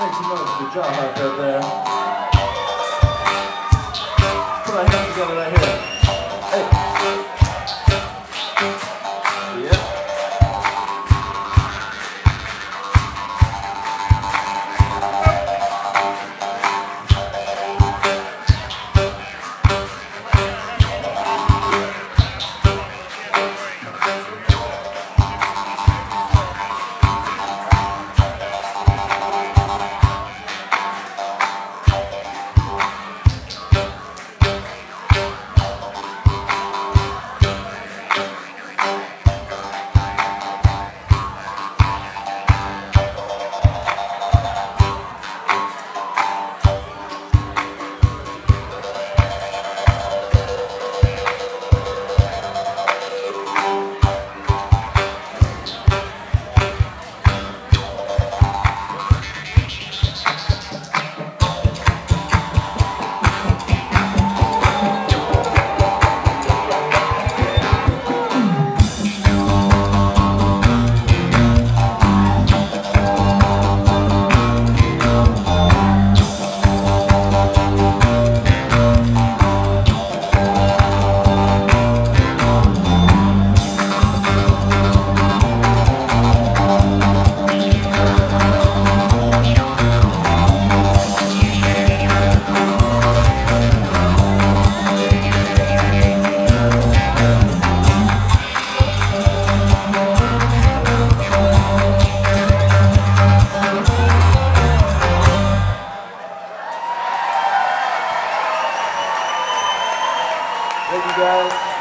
Make some noise for the job out there. Put our hands together right here. Guys.